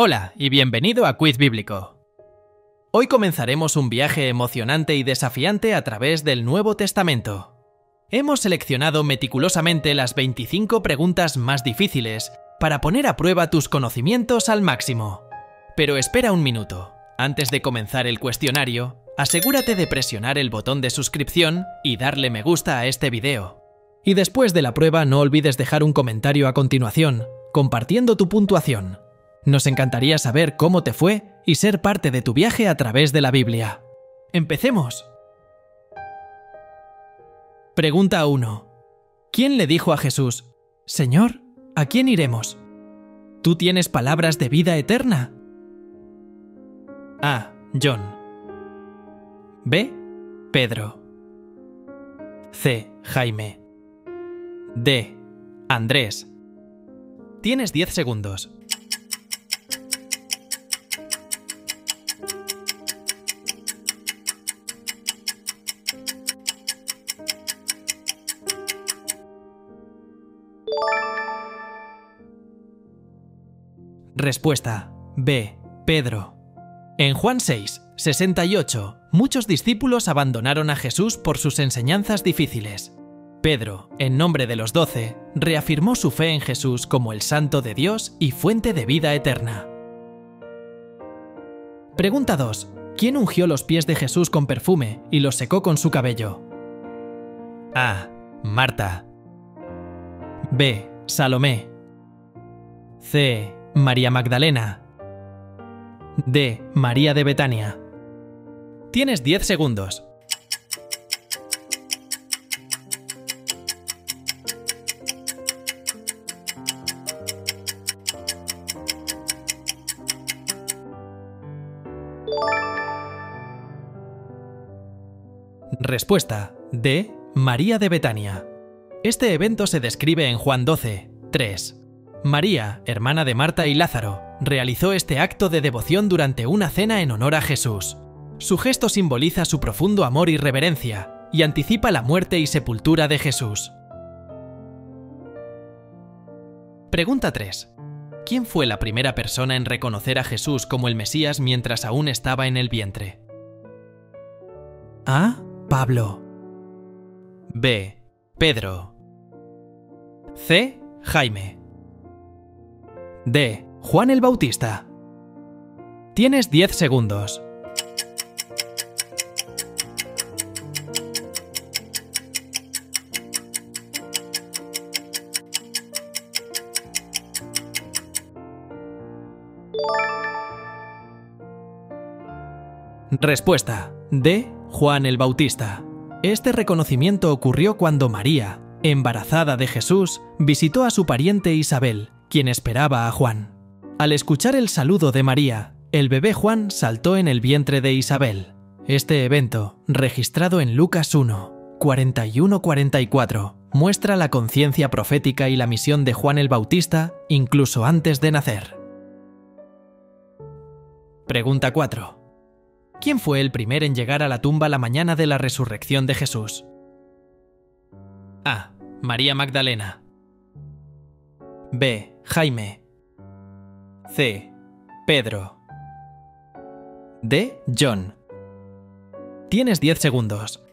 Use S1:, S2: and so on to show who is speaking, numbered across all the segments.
S1: Hola y bienvenido a Quiz Bíblico. Hoy comenzaremos un viaje emocionante y desafiante a través del Nuevo Testamento. Hemos seleccionado meticulosamente las 25 preguntas más difíciles para poner a prueba tus conocimientos al máximo. Pero espera un minuto. Antes de comenzar el cuestionario, asegúrate de presionar el botón de suscripción y darle me gusta a este video. Y después de la prueba no olvides dejar un comentario a continuación, compartiendo tu puntuación. Nos encantaría saber cómo te fue y ser parte de tu viaje a través de la Biblia. ¡Empecemos! Pregunta 1. ¿Quién le dijo a Jesús, Señor, ¿a quién iremos? ¿Tú tienes palabras de vida eterna? A. John. B. Pedro. C. Jaime. D. Andrés. Tienes 10 segundos. Respuesta. B. Pedro. En Juan 6, 68, muchos discípulos abandonaron a Jesús por sus enseñanzas difíciles. Pedro, en nombre de los doce, reafirmó su fe en Jesús como el Santo de Dios y fuente de vida eterna. Pregunta 2. ¿Quién ungió los pies de Jesús con perfume y los secó con su cabello? A. Marta. B. Salomé. C. María Magdalena. D. María de Betania. Tienes 10 segundos. Respuesta. D. María de Betania. Este evento se describe en Juan 12, 3. María, hermana de Marta y Lázaro, realizó este acto de devoción durante una cena en honor a Jesús. Su gesto simboliza su profundo amor y reverencia, y anticipa la muerte y sepultura de Jesús. Pregunta 3. ¿Quién fue la primera persona en reconocer a Jesús como el Mesías mientras aún estaba en el vientre? A. Pablo. B. Pedro. C. Jaime. D. Juan el Bautista. Tienes 10 segundos. Respuesta. D. Juan el Bautista. Este reconocimiento ocurrió cuando María, embarazada de Jesús, visitó a su pariente Isabel quien esperaba a Juan. Al escuchar el saludo de María, el bebé Juan saltó en el vientre de Isabel. Este evento, registrado en Lucas 1, 41-44, muestra la conciencia profética y la misión de Juan el Bautista incluso antes de nacer. Pregunta 4. ¿Quién fue el primer en llegar a la tumba la mañana de la resurrección de Jesús? A. María Magdalena. B. Jaime. C. Pedro. D. John. Tienes 10 segundos.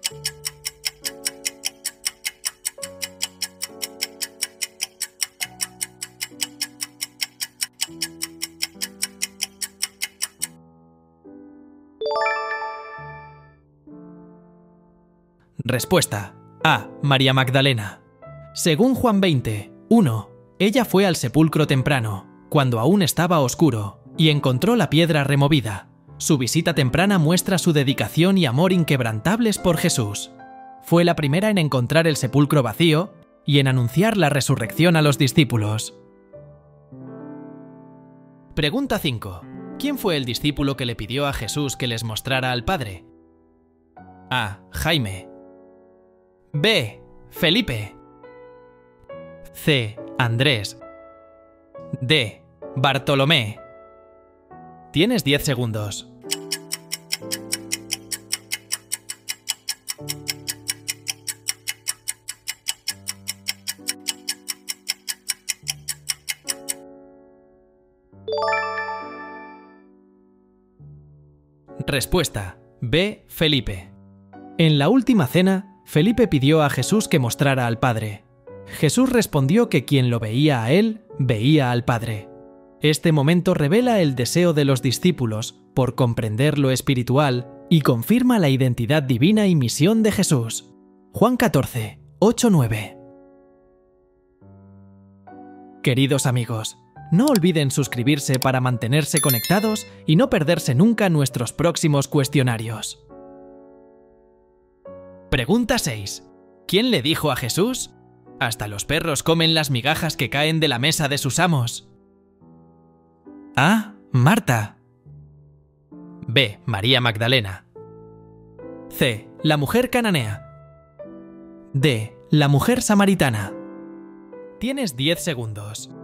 S1: Respuesta. A. María Magdalena. Según Juan 20, 1, ella fue al sepulcro temprano, cuando aún estaba oscuro, y encontró la piedra removida. Su visita temprana muestra su dedicación y amor inquebrantables por Jesús. Fue la primera en encontrar el sepulcro vacío y en anunciar la resurrección a los discípulos. Pregunta 5. ¿Quién fue el discípulo que le pidió a Jesús que les mostrara al Padre? A. Jaime. B. Felipe. C. Andrés. D. Bartolomé. Tienes 10 segundos. Respuesta. B. Felipe. En la última cena, Felipe pidió a Jesús que mostrara al Padre. Jesús respondió que quien lo veía a él, veía al Padre. Este momento revela el deseo de los discípulos por comprender lo espiritual y confirma la identidad divina y misión de Jesús. Juan 14, 8-9. Queridos amigos, no olviden suscribirse para mantenerse conectados y no perderse nunca nuestros próximos cuestionarios. Pregunta 6. ¿Quién le dijo a Jesús? Hasta los perros comen las migajas que caen de la mesa de sus amos. A. Marta. B. María Magdalena. C. La mujer cananea. D. La mujer samaritana. Tienes 10 segundos.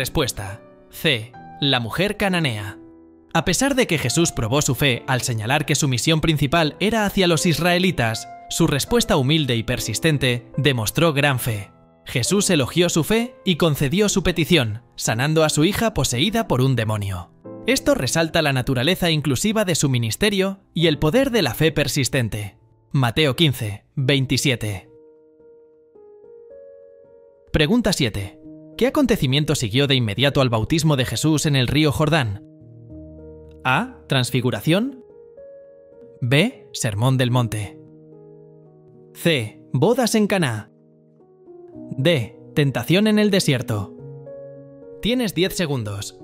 S1: Respuesta. C. La mujer cananea. A pesar de que Jesús probó su fe al señalar que su misión principal era hacia los israelitas, su respuesta humilde y persistente demostró gran fe. Jesús elogió su fe y concedió su petición, sanando a su hija poseída por un demonio. Esto resalta la naturaleza inclusiva de su ministerio y el poder de la fe persistente. Mateo 15, 27. Pregunta 7. ¿Qué acontecimiento siguió de inmediato al bautismo de Jesús en el río Jordán? A. Transfiguración. B. Sermón del Monte. C. Bodas en Caná. D. Tentación en el desierto. Tienes 10 segundos.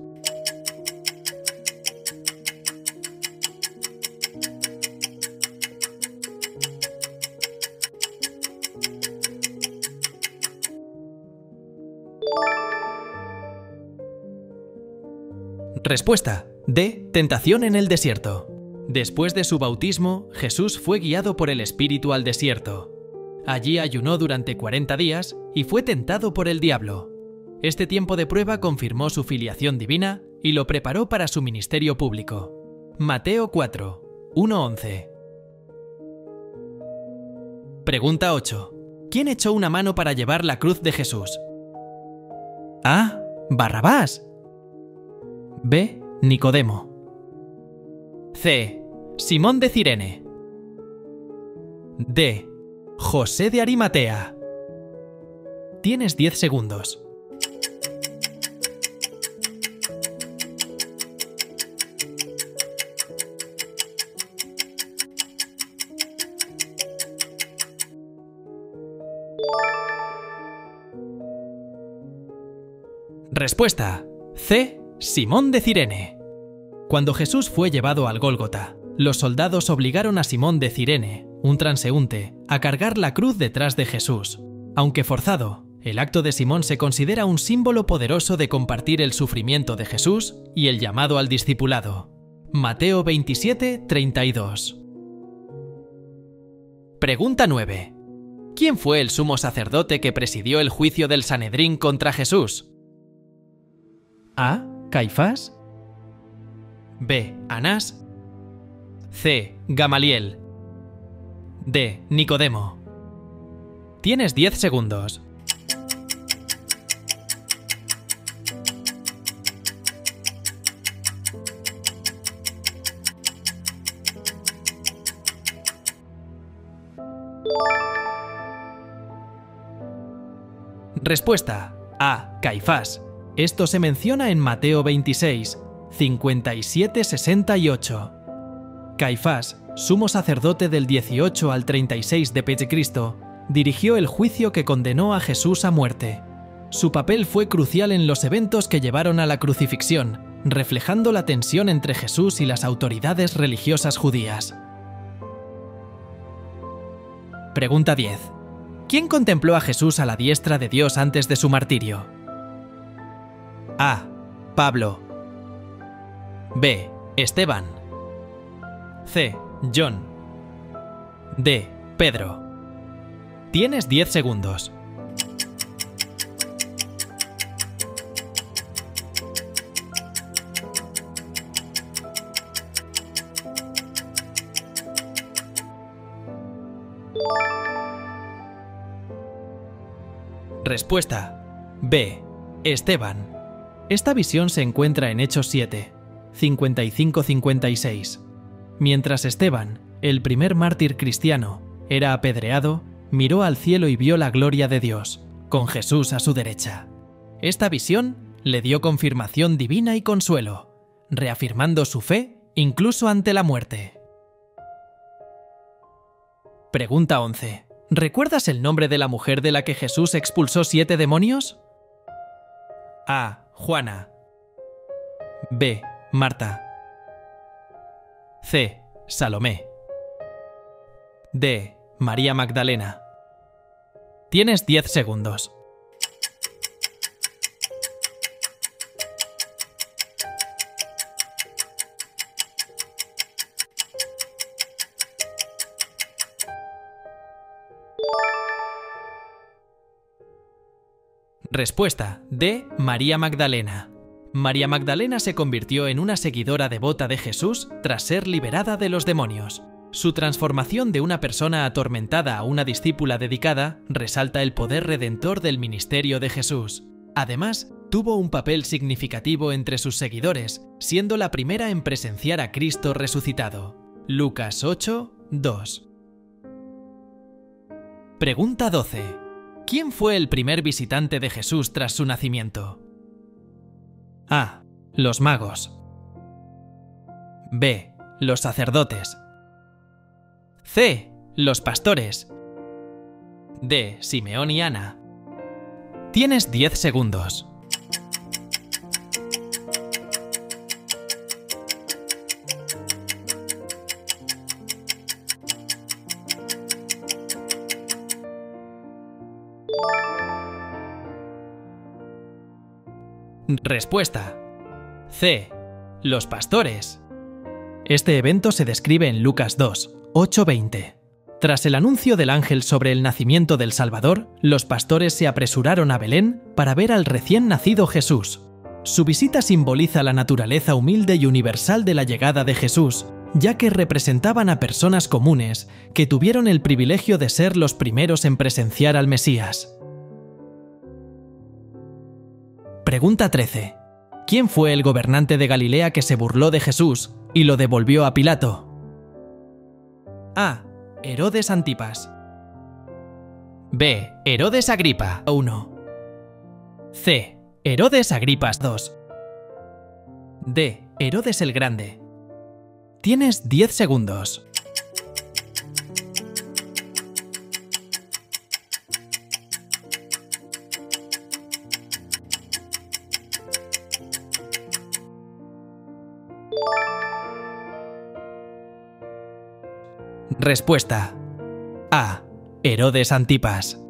S1: Respuesta. D. Tentación en el desierto. Después de su bautismo, Jesús fue guiado por el Espíritu al desierto. Allí ayunó durante 40 días y fue tentado por el diablo. Este tiempo de prueba confirmó su filiación divina y lo preparó para su ministerio público. Mateo 4, 1-11. Pregunta 8. ¿Quién echó una mano para llevar la cruz de Jesús? A. Barrabás. B. Nicodemo. C. Simón de Cirene. D. José de Arimatea. Tienes 10 segundos. Respuesta. C. Simón de Cirene. Cuando Jesús fue llevado al Gólgota, los soldados obligaron a Simón de Cirene, un transeúnte, a cargar la cruz detrás de Jesús. Aunque forzado, el acto de Simón se considera un símbolo poderoso de compartir el sufrimiento de Jesús y el llamado al discipulado. Mateo 27, 32. Pregunta 9. ¿Quién fue el sumo sacerdote que presidió el juicio del Sanedrín contra Jesús? A. Caifás. B. Anás. C. Gamaliel. D. Nicodemo. Tienes 10 segundos. Respuesta A. Caifás. Esto se menciona en Mateo 26, 57-68. Caifás, sumo sacerdote del 18 al 36 de Cristo, dirigió el juicio que condenó a Jesús a muerte. Su papel fue crucial en los eventos que llevaron a la crucifixión, reflejando la tensión entre Jesús y las autoridades religiosas judías. Pregunta 10. ¿Quién contempló a Jesús a la diestra de Dios antes de su martirio? A. Pablo. B. Esteban. C. John. D. Pedro. Tienes 10 segundos. Respuesta. B. Esteban. Esta visión se encuentra en Hechos 7, 55-56. Mientras Esteban, el primer mártir cristiano, era apedreado, miró al cielo y vio la gloria de Dios, con Jesús a su derecha. Esta visión le dio confirmación divina y consuelo, reafirmando su fe incluso ante la muerte. Pregunta 11. ¿Recuerdas el nombre de la mujer de la que Jesús expulsó siete demonios? A. Juana. B. Marta. C. Salomé. D. María Magdalena. Tienes 10 segundos. Respuesta D. María Magdalena. María Magdalena se convirtió en una seguidora devota de Jesús tras ser liberada de los demonios. Su transformación de una persona atormentada a una discípula dedicada resalta el poder redentor del ministerio de Jesús. Además, tuvo un papel significativo entre sus seguidores, siendo la primera en presenciar a Cristo resucitado. Lucas 8, 2. Pregunta 12. ¿Quién fue el primer visitante de Jesús tras su nacimiento? A. Los magos. B. Los sacerdotes. C. Los pastores. D. Simeón y Ana. Tienes 10 segundos. Respuesta. C. Los pastores. Este evento se describe en Lucas 2, 8-20. Tras el anuncio del ángel sobre el nacimiento del Salvador, los pastores se apresuraron a Belén para ver al recién nacido Jesús. Su visita simboliza la naturaleza humilde y universal de la llegada de Jesús, ya que representaban a personas comunes que tuvieron el privilegio de ser los primeros en presenciar al Mesías. Pregunta 13. ¿Quién fue el gobernante de Galilea que se burló de Jesús y lo devolvió a Pilato? A. Herodes Antipas. B. Herodes Agripa 1. C. Herodes Agripas 2. D. Herodes el Grande. Tienes 10 segundos. Respuesta. A. Herodes Antipas.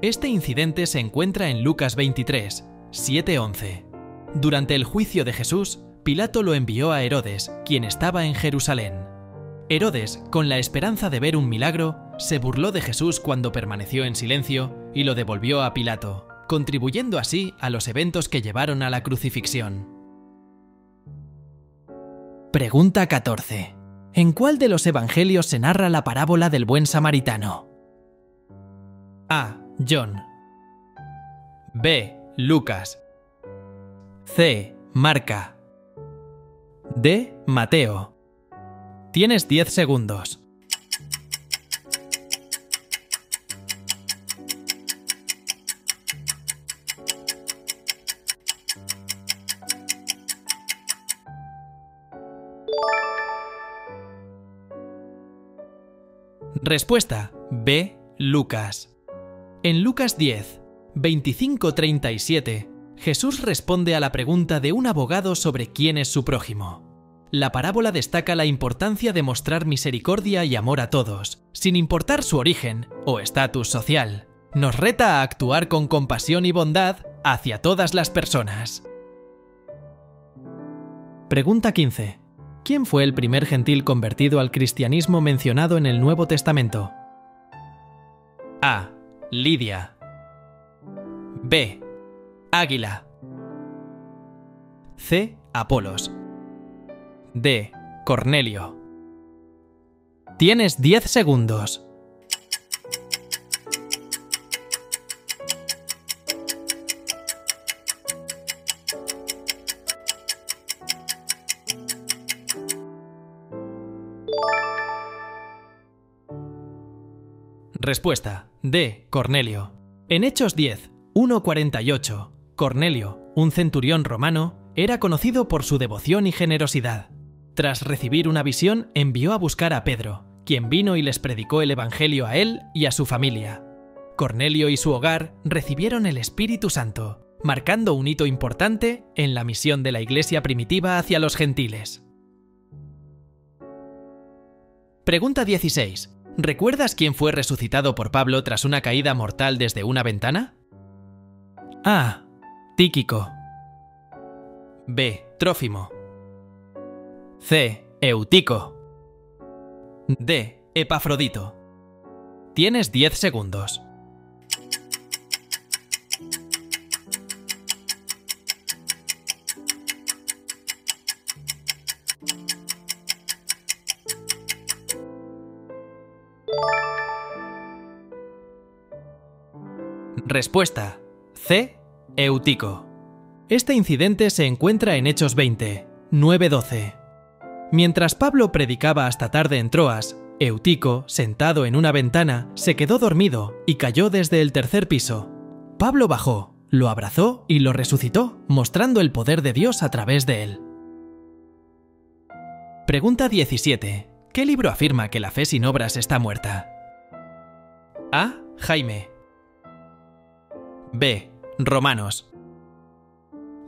S1: Este incidente se encuentra en Lucas 23, 7-11. Durante el juicio de Jesús, Pilato lo envió a Herodes, quien estaba en Jerusalén. Herodes, con la esperanza de ver un milagro, se burló de Jesús cuando permaneció en silencio y lo devolvió a Pilato, contribuyendo así a los eventos que llevaron a la crucifixión. Pregunta 14. ¿En cuál de los evangelios se narra la parábola del buen samaritano? A. John. B. Lucas. C. Marca. D. Mateo. Tienes 10 segundos. Respuesta B. Lucas. En Lucas 10, 25-37, Jesús responde a la pregunta de un abogado sobre quién es su prójimo. La parábola destaca la importancia de mostrar misericordia y amor a todos, sin importar su origen o estatus social. Nos reta a actuar con compasión y bondad hacia todas las personas. Pregunta 15. ¿Quién fue el primer gentil convertido al cristianismo mencionado en el Nuevo Testamento? A. Lidia. B. Águila. C. Apolos. D. Cornelio. Tienes 10 segundos. Respuesta. D. Cornelio. En Hechos 10, 1.48, Cornelio, un centurión romano, era conocido por su devoción y generosidad. Tras recibir una visión, envió a buscar a Pedro, quien vino y les predicó el Evangelio a él y a su familia. Cornelio y su hogar recibieron el Espíritu Santo, marcando un hito importante en la misión de la Iglesia primitiva hacia los gentiles. Pregunta 16. ¿Recuerdas quién fue resucitado por Pablo tras una caída mortal desde una ventana? A. Tíquico. B. Trófimo. C. Eutico. D. Epafrodito. Tienes 10 segundos. Respuesta. C. Eutico. Este incidente se encuentra en Hechos 20, 9-12. Mientras Pablo predicaba hasta tarde en Troas, Eutico, sentado en una ventana, se quedó dormido y cayó desde el tercer piso. Pablo bajó, lo abrazó y lo resucitó, mostrando el poder de Dios a través de él. Pregunta 17. ¿Qué libro afirma que la fe sin obras está muerta? A. Jaime. B. Romanos.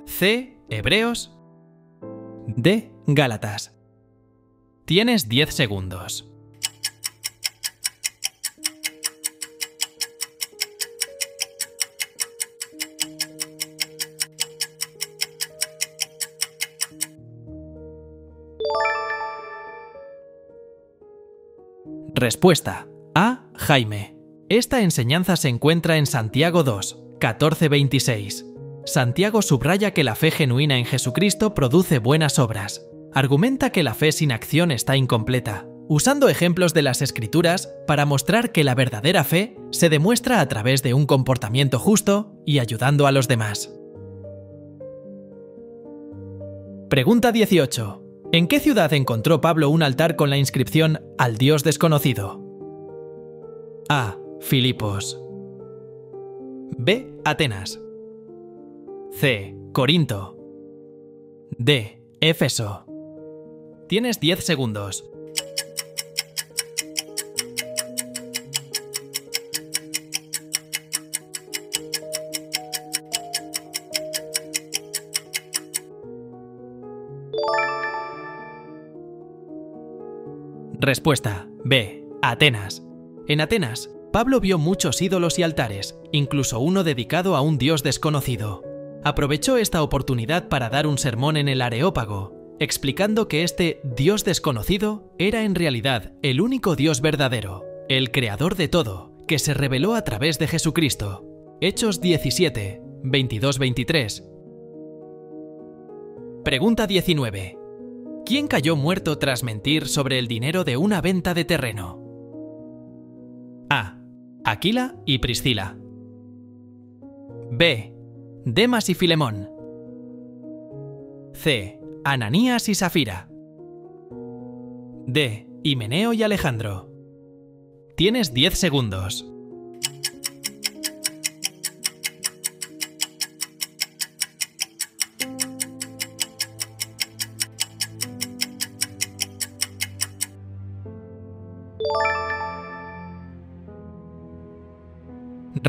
S1: C. Hebreos. D. Gálatas. Tienes 10 segundos. Respuesta. A. Jaime. Esta enseñanza se encuentra en Santiago 2, 14-26. Santiago subraya que la fe genuina en Jesucristo produce buenas obras. Argumenta que la fe sin acción está incompleta, usando ejemplos de las escrituras para mostrar que la verdadera fe se demuestra a través de un comportamiento justo y ayudando a los demás. Pregunta 18. ¿En qué ciudad encontró Pablo un altar con la inscripción Al Dios desconocido? A. Filipos. B. Atenas. C. Corinto. D. Éfeso. Tienes 10 segundos. Respuesta. B. Atenas. En Atenas, Pablo vio muchos ídolos y altares, incluso uno dedicado a un dios desconocido. Aprovechó esta oportunidad para dar un sermón en el Areópago, explicando que este dios desconocido era en realidad el único dios verdadero, el creador de todo, que se reveló a través de Jesucristo. Hechos 17, 22-23. Pregunta 19. ¿Quién cayó muerto tras mentir sobre el dinero de una venta de terreno? A. Aquila y Priscila. B. Demas y Filemón. C. Ananías y Safira. D. Himeneo y Alejandro. Tienes 10 segundos.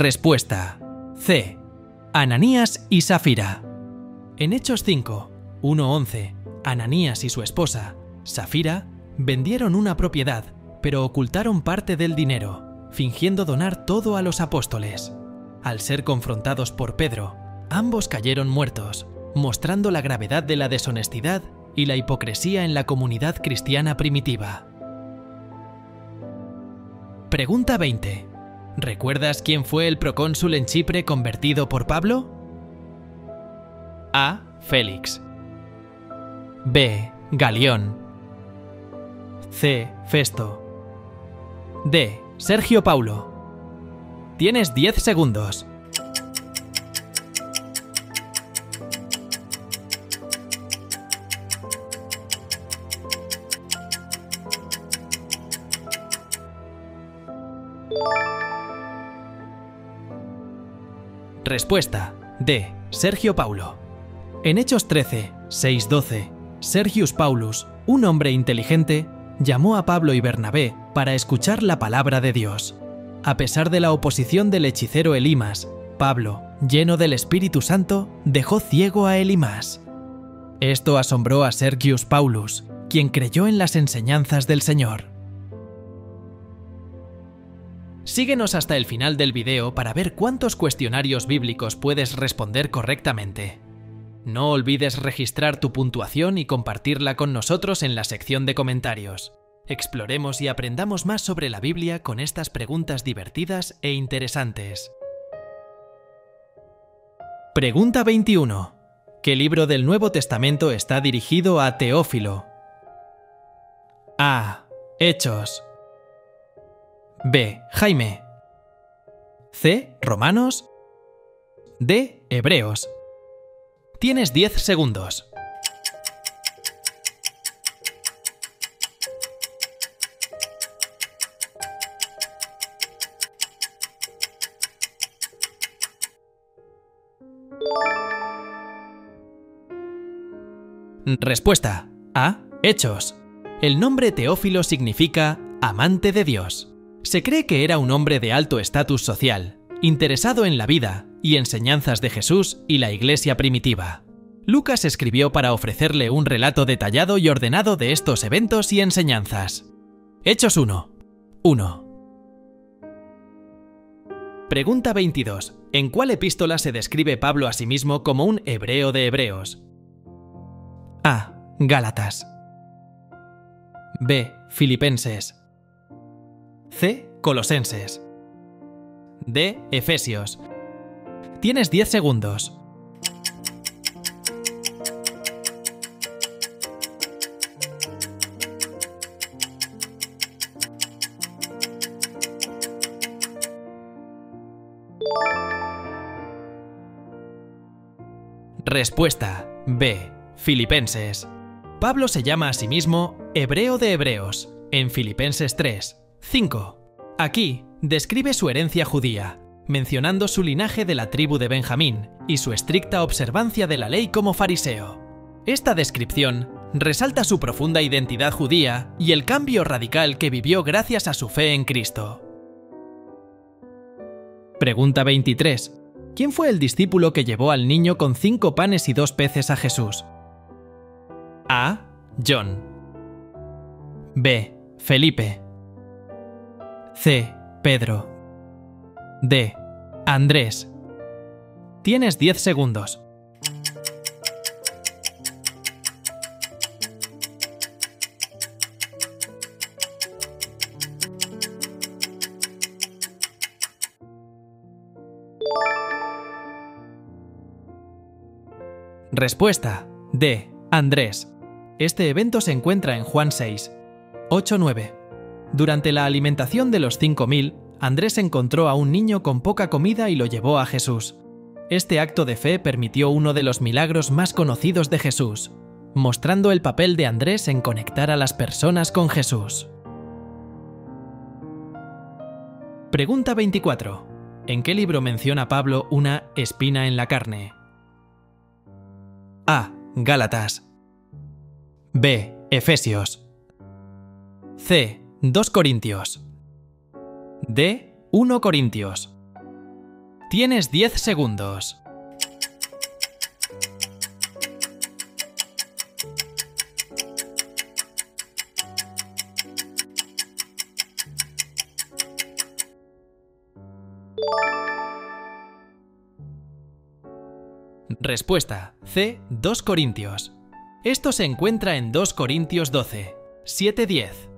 S1: Respuesta. C. Ananías y Safira. En Hechos 5, 1.11, Ananías y su esposa, Safira, vendieron una propiedad, pero ocultaron parte del dinero, fingiendo donar todo a los apóstoles. Al ser confrontados por Pedro, ambos cayeron muertos, mostrando la gravedad de la deshonestidad y la hipocresía en la comunidad cristiana primitiva. Pregunta 20. ¿Recuerdas quién fue el procónsul en Chipre convertido por Pablo? A. Félix. B. Galión. C. Festo. D. Sergio Paulo. Tienes 10 segundos. Respuesta. D. Sergio Paulo. En Hechos 13, 6, 12, Sergius Paulus, un hombre inteligente, llamó a Pablo y Bernabé para escuchar la palabra de Dios. A pesar de la oposición del hechicero Elimas, Pablo, lleno del Espíritu Santo, dejó ciego a Elimas. Esto asombró a Sergius Paulus, quien creyó en las enseñanzas del Señor. Síguenos hasta el final del video para ver cuántos cuestionarios bíblicos puedes responder correctamente. No olvides registrar tu puntuación y compartirla con nosotros en la sección de comentarios. Exploremos y aprendamos más sobre la Biblia con estas preguntas divertidas e interesantes. Pregunta 21. ¿Qué libro del Nuevo Testamento está dirigido a Teófilo? A. Hechos. B. Jaime. C. Romanos. D. Hebreos. Tienes 10 segundos. Respuesta. A. Hechos. El nombre Teófilo significa amante de Dios. Se cree que era un hombre de alto estatus social, interesado en la vida y enseñanzas de Jesús y la iglesia primitiva. Lucas escribió para ofrecerle un relato detallado y ordenado de estos eventos y enseñanzas. Hechos 1. 1. Pregunta 22. ¿En cuál epístola se describe Pablo a sí mismo como un hebreo de hebreos? A. Gálatas. B. Filipenses. C. Colosenses. D. Efesios. Tienes 10 segundos. Respuesta B. Filipenses. Pablo se llama a sí mismo Hebreo de Hebreos en Filipenses 3, 5. Aquí describe su herencia judía, mencionando su linaje de la tribu de Benjamín y su estricta observancia de la ley como fariseo. Esta descripción resalta su profunda identidad judía y el cambio radical que vivió gracias a su fe en Cristo. Pregunta 23. ¿Quién fue el discípulo que llevó al niño con cinco panes y dos peces a Jesús? A. John. B. Felipe. C. Pedro. D. Andrés. Tienes 10 segundos. Respuesta. D. Andrés. Este evento se encuentra en Juan 6, 8-9. Durante la alimentación de los 5.000, Andrés encontró a un niño con poca comida y lo llevó a Jesús. Este acto de fe permitió uno de los milagros más conocidos de Jesús, mostrando el papel de Andrés en conectar a las personas con Jesús. Pregunta 24. ¿En qué libro menciona Pablo una espina en la carne? A. Gálatas. B. Efesios. C. 2 Corintios. D. 1 Corintios. Tienes 10 segundos. Respuesta C. 2 Corintios. Esto se encuentra en 2 Corintios 12, 7-10.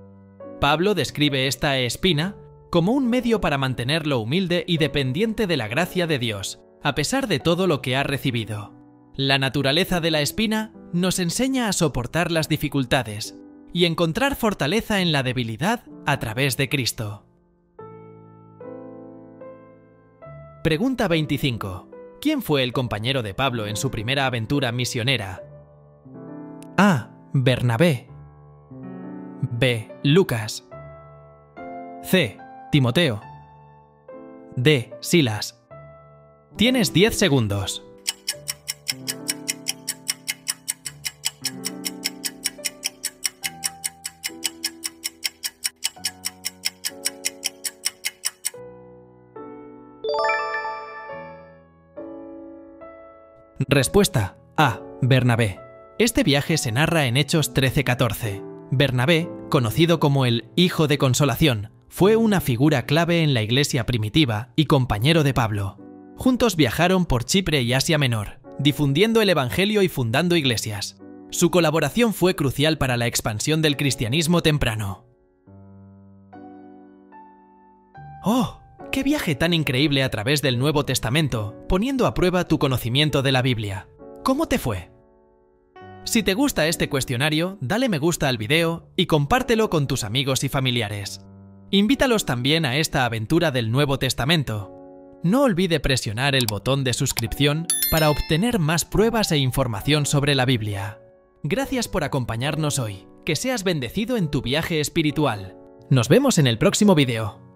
S1: Pablo describe esta espina como un medio para mantenerlo humilde y dependiente de la gracia de Dios, a pesar de todo lo que ha recibido. La naturaleza de la espina nos enseña a soportar las dificultades y encontrar fortaleza en la debilidad a través de Cristo. Pregunta 25. ¿Quién fue el compañero de Pablo en su primera aventura misionera? A. Bernabé. B. Lucas. C. Timoteo. D. Silas. Tienes 10 segundos. Respuesta A. Bernabé. Este viaje se narra en Hechos 13:14. Bernabé, conocido como el Hijo de Consolación, fue una figura clave en la iglesia primitiva y compañero de Pablo. Juntos viajaron por Chipre y Asia Menor, difundiendo el Evangelio y fundando iglesias. Su colaboración fue crucial para la expansión del cristianismo temprano. ¡Oh! ¡Qué viaje tan increíble a través del Nuevo Testamento, poniendo a prueba tu conocimiento de la Biblia! ¿Cómo te fue? Si te gusta este cuestionario, dale me gusta al video y compártelo con tus amigos y familiares. Invítalos también a esta aventura del Nuevo Testamento. No olvide presionar el botón de suscripción para obtener más pruebas e información sobre la Biblia. Gracias por acompañarnos hoy. Que seas bendecido en tu viaje espiritual. Nos vemos en el próximo video.